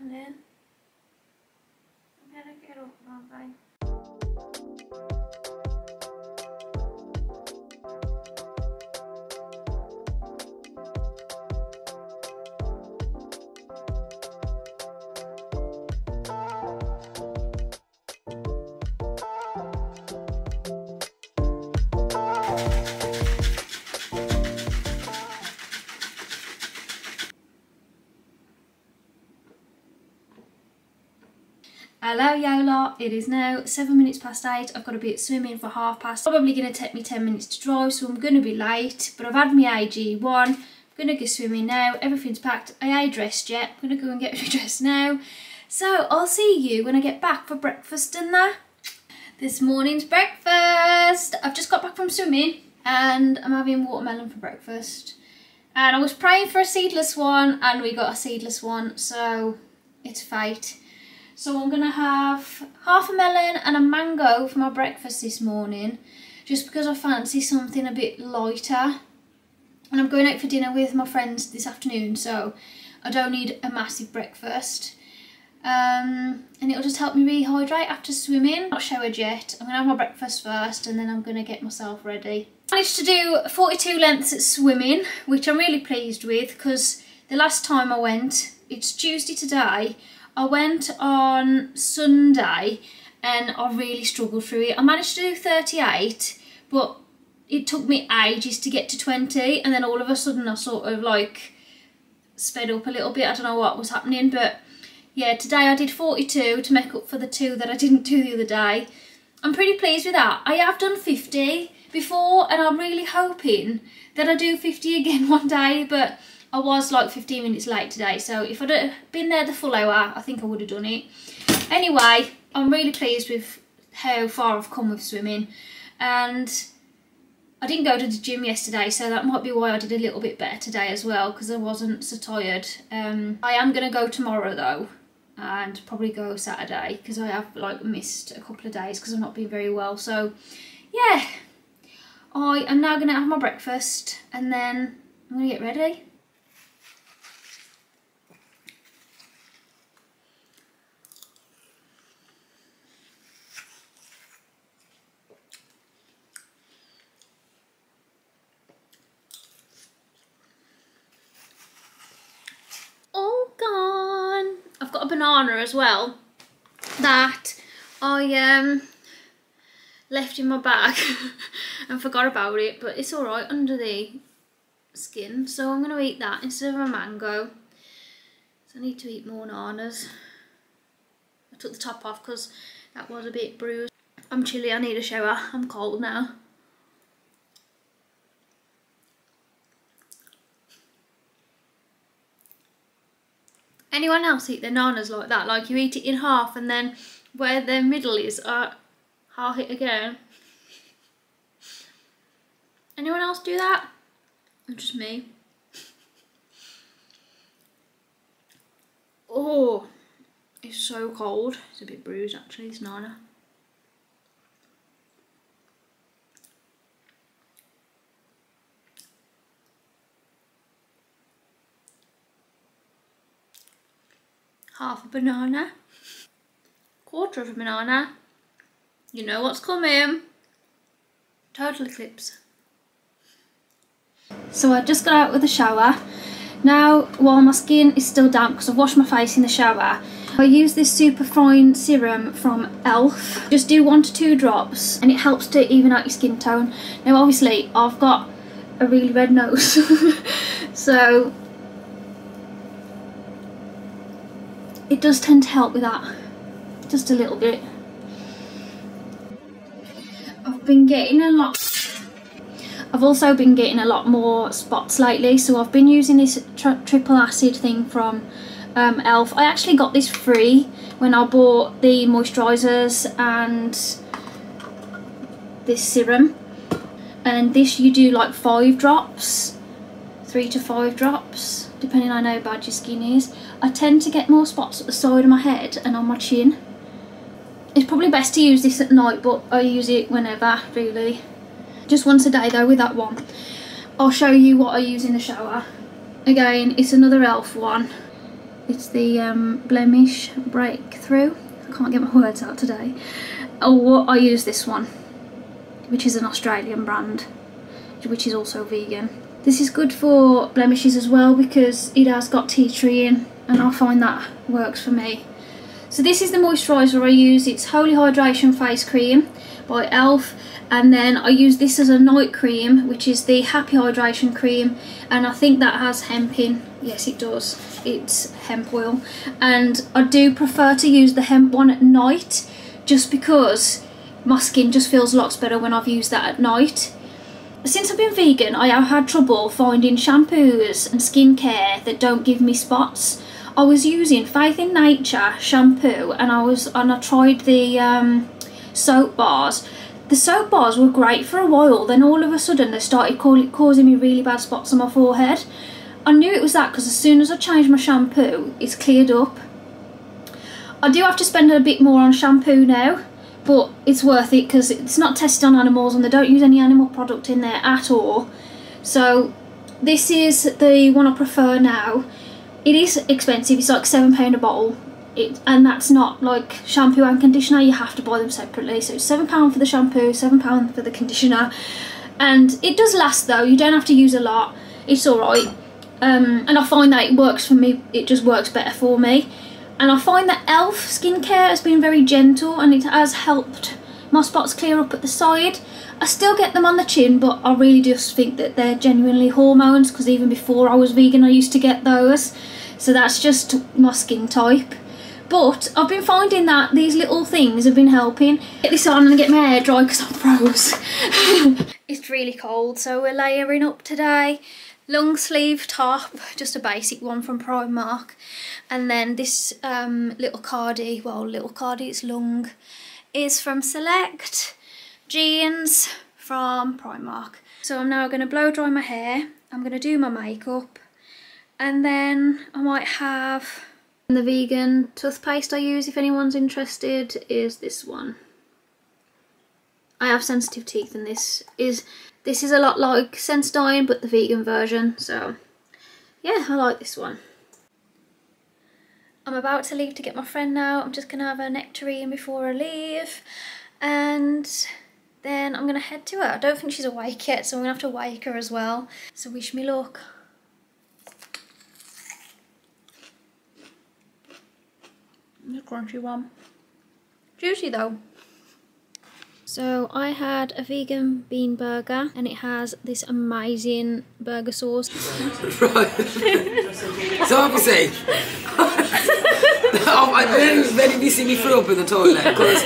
morning. I better get Hello Yola, it is now seven minutes past eight. I've got to be at swimming for half past. Probably going to take me 10 minutes to drive, so I'm going to be late. But I've had my AG1. I'm going to go swimming now. Everything's packed. I ain't dressed yet. I'm going to go and get dressed now. So I'll see you when I get back for breakfast and that. This morning's breakfast. I've just got back from swimming and I'm having watermelon for breakfast. And I was praying for a seedless one and we got a seedless one, so it's a fate. So I'm going to have half a melon and a mango for my breakfast this morning, just because I fancy something a bit lighter. And I'm going out for dinner with my friends this afternoon, so I don't need a massive breakfast. Um, and it'll just help me rehydrate after swimming. Not showered yet. I'm going to have my breakfast first and then I'm going to get myself ready. I managed to do 42 lengths at swimming, which I'm really pleased with because the last time I went, it's Tuesday today, I went on Sunday and I really struggled through it. I managed to do 38, but it took me ages to get to 20 and then all of a sudden I sort of like sped up a little bit. I don't know what was happening, but yeah, today I did 42 to make up for the two that I didn't do the other day. I'm pretty pleased with that. I have done 50 before and I'm really hoping that I do 50 again one day, but I was like 15 minutes late today, so if I'd have been there the full hour, I think I would have done it. Anyway, I'm really pleased with how far I've come with swimming, and I didn't go to the gym yesterday, so that might be why I did a little bit better today as well, because I wasn't so tired. Um, I am going to go tomorrow though, and probably go Saturday, because I have like missed a couple of days because I've not been very well, so yeah. I am now going to have my breakfast, and then I'm going to get ready. all gone. I've got a banana as well that I um left in my bag and forgot about it, but it's alright under the skin. So I'm going to eat that instead of a mango. So I need to eat more bananas. I took the top off because that was a bit bruised. I'm chilly, I need a shower. I'm cold now. Anyone else eat their nanas like that? Like you eat it in half and then where the middle is, uh, half it again. Anyone else do that? Or just me? Oh, it's so cold. It's a bit bruised actually, this nana. Half a banana, quarter of a banana. You know what's coming. Total eclipse. So I just got out with a shower. Now, while my skin is still damp because I've washed my face in the shower, I use this super fine serum from e.l.f. Just do one to two drops and it helps to even out your skin tone. Now obviously I've got a really red nose, so it does tend to help with that just a little bit. I've been getting a lot I've also been getting a lot more spots lately so I've been using this tri triple acid thing from um, e.l.f. I actually got this free when I bought the moisturisers and this serum. And this you do like five drops three to five drops depending on how bad your skin is I tend to get more spots at the side of my head and on my chin. It's probably best to use this at night, but I use it whenever, really. Just once a day though with that one. I'll show you what I use in the shower. Again, it's another e.l.f. one. It's the um, Blemish Breakthrough. I can't get my words out today. Oh, I use this one, which is an Australian brand, which is also vegan. This is good for blemishes as well because it has got tea tree in and I find that works for me. So this is the moisturiser I use. It's Holy Hydration Face Cream by e.l.f. And then I use this as a night cream, which is the Happy Hydration Cream. And I think that has hemp in. Yes, it does. It's hemp oil. And I do prefer to use the hemp one at night, just because my skin just feels lots better when I've used that at night. Since I've been vegan, I have had trouble finding shampoos and skincare that don't give me spots. I was using Faith in Nature shampoo and I was and I tried the um, soap bars. The soap bars were great for a while, then all of a sudden they started causing me really bad spots on my forehead. I knew it was that because as soon as I changed my shampoo, it's cleared up. I do have to spend a bit more on shampoo now but it's worth it because it's not tested on animals and they don't use any animal product in there at all. So this is the one I prefer now. It is expensive it's like seven pound a bottle. It, and that's not like shampoo and conditioner you have to buy them separately. So it's seven pound for the shampoo seven pound for the conditioner. And it does last though you don't have to use a lot. It's all right um, and I find that it works for me it just works better for me and I find that e.l.f. skincare has been very gentle and it has helped my spots clear up at the side. I still get them on the chin but I really just think that they're genuinely hormones because even before I was vegan I used to get those so that's just my skin type. But I've been finding that these little things have been helping. Get this on and get my hair dry because I'm froze. it's really cold so we're layering up today long sleeve top, just a basic one from Primark. And then this um, little cardi, well little cardi, it's long, is from Select. Jeans from Primark. So I'm now going to blow dry my hair. I'm going to do my makeup. And then I might have the vegan toothpaste I use if anyone's interested is this one. I have sensitive teeth and this is this is a lot like Sensodyne but the vegan version so yeah I like this one. I'm about to leave to get my friend now. I'm just going to have a nectarine before I leave and then I'm going to head to her. I don't think she's awake yet so I'm going to have to wake her as well. So wish me luck. The crunchy one. Juicy though. So I had a vegan bean burger and it has this amazing burger sauce. right. so obviously, oh, I very, very see me threw up in the toilet because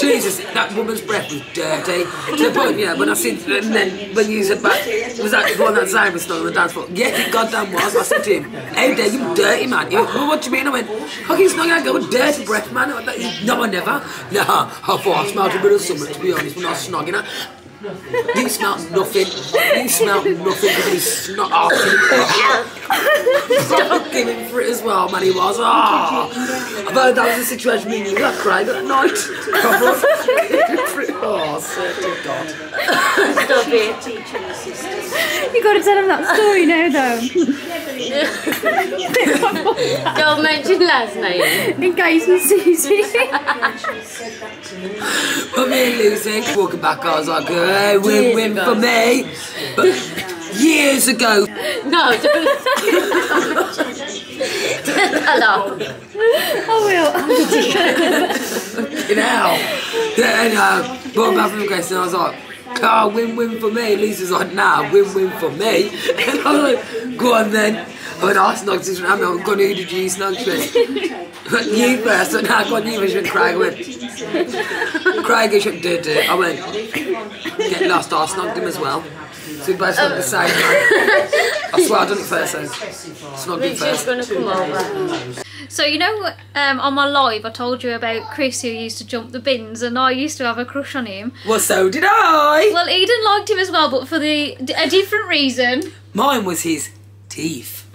Jesus, that woman's breath was dirty. To the point, yeah, when I seen and then when you said back, was that the one that Simon stole on the dance floor? Yeah, it goddamn was. I said to him, hey there, you dirty man. He went, well, what do you mean? I went, it's not gonna go with dirty breath, man. No, I never. Nah, I thought I smelled a bit of something, to be honest, when I was snogging her. You smell nothing. You smell nothing because he's snot off. Stop giving for it as well, man. He was. Oh. I've that was a situation me and you got cried at night. oh, certain oh, God. Stop it. You got to tell him that story now, though. Don't mention last night. In case he sees it. But me and Lucy walking back, I was like, hey, win win for me. But years ago. No, don't. Hello. I will. Fucking hell. Then, uh, going back from the question, I was like, oh, win-win for me. Lisa's like, nah, win-win for me. And I was like, go on then. I went, I snugged this I'm going, who did you snug with? you first, so now go on, you first, Craig went. Craig is did it. I went, get lost, I snugged him as well. So we both snugged the same man. I swear I done it first, so snugged him Richard's first. gonna come over. So you know um, on my live I told you about Chris who used to jump the bins and I used to have a crush on him. Well, so did I. Well Eden liked him as well but for the a different reason. Mine was his teeth.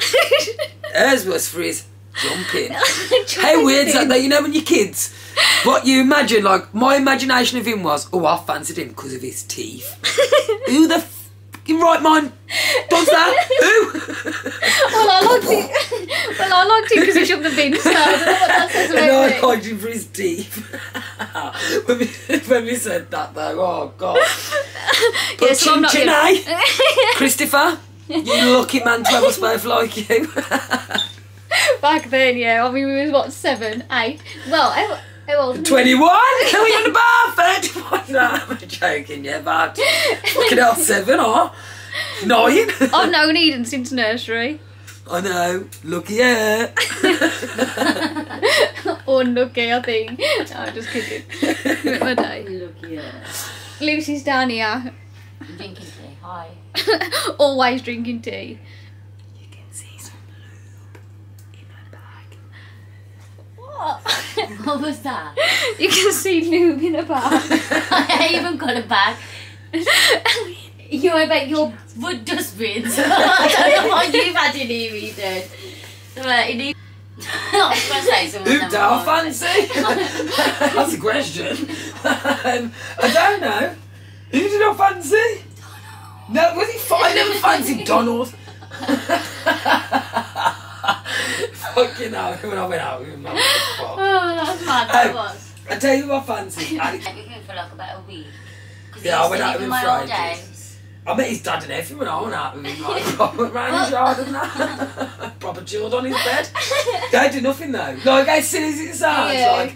Hers was for his jumping. How weird's that though? You know when you're kids, what you imagine, like my imagination of him was, oh I fancied him because of his teeth. Who the f- You right mind? Does that? Who? Well, I liked it. well, I liked it because he shook the bin, so I don't know what that says And I liked him for his teeth. when, we, when we said that though, oh god. But Yeah, so I'm chin not chin, gonna- eh? Christopher, you lucky man to have us both like you. Back then, yeah. I mean, we was what seven, eight. Well, how, how old? 21? Are we in the bar? 31? No, I'm joking, yeah, but fucking hell, seven or nine. I've known Eden since nursery. I know, lucky yeah. Unlucky, I think. No, I'm just kidding. Ruined my day. Look here. Lucy's down here, Drinking tea. Hi. always drinking tea. You can see some lube in my bag. What? What was that? you can see lube in a bag. I even got a bag. You I bet your wood dustbins. I don't know what you've had in here either. So, uh, it I was going to say some of Who do I fancy? That's a question. um, I don't know. Who did I fancy? No, was he? Fa- I never fancied Donald. Fucking hell, when I went out with him, I. Oh, that's mad. That Oh. was. I tell you what I fancy. I've been here for like about a week. Yeah, I went out with him Fridays. I met his dad and everything when I went out with him. Like, I went round his yard and that. Proper chilled on his bed. They do nothing though. Like, as silly as it sounds, Yeah. like.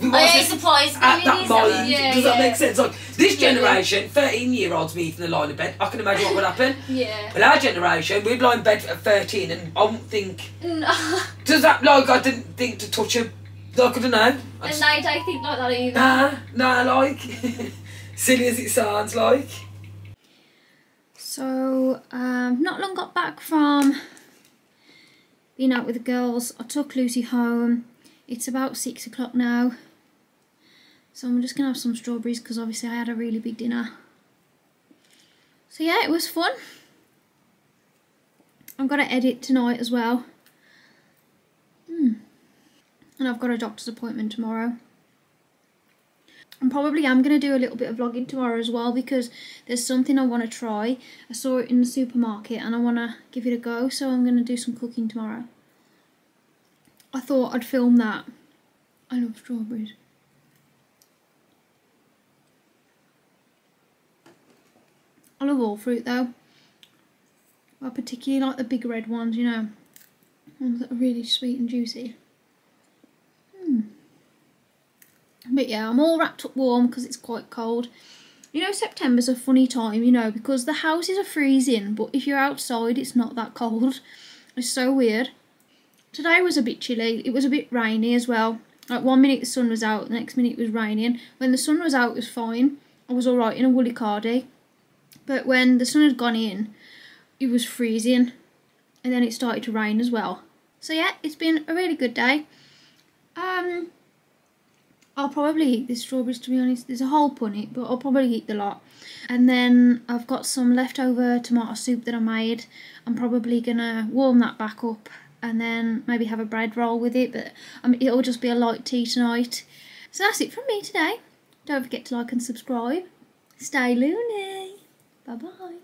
We I wasn't ain't surprised. At that mind, Yeah, does that yeah. make sense? Like, this Yeah, yeah. generation, 13 year olds meet in the line of bed. I can imagine what would happen. Yeah. But our generation, we'd lie in bed at 13 and I wouldn't think. No. Does that, like, I didn't think to touch him. Like, I don't know. I And just, I don't think like that either. nah, nah, like. silly as it sounds, like. So, um, not long got back from being out with the girls. I took Lucy home. It's about six o'clock now. So I'm just gonna have some strawberries because obviously I had a really big dinner. So yeah, it was fun. I've got to edit tonight as well. Hmm. And I've got a doctor's appointment tomorrow. And probably I'm going to do a little bit of vlogging tomorrow as well because there's something I want to try. I saw it in the supermarket and I want to give it a go, so I'm going to do some cooking tomorrow. I thought I'd film that. I love strawberries. I love all fruit though. I particularly like the big red ones, you know. Ones that are really sweet and juicy. Hmm. But yeah, I'm all wrapped up warm because it's quite cold. You know, September's a funny time, you know, because the houses are freezing, but if you're outside, it's not that cold. It's so weird. Today was a bit chilly. It was a bit rainy as well. Like one minute the sun was out, the next minute it was raining. When the sun was out, it was fine. I was alright in a woolly cardi. But when the sun had gone in, it was freezing. And then it started to rain as well. So yeah, it's been a really good day. Um, I'll probably eat the strawberries to be honest. There's a hole punny, but I'll probably eat the lot. And then I've got some leftover tomato soup that I made. I'm probably gonna warm that back up and then maybe have a bread roll with it. But um, it'll just be a light tea tonight. So that's it from me today. Don't forget to like and subscribe. Stay loony. Bye bye.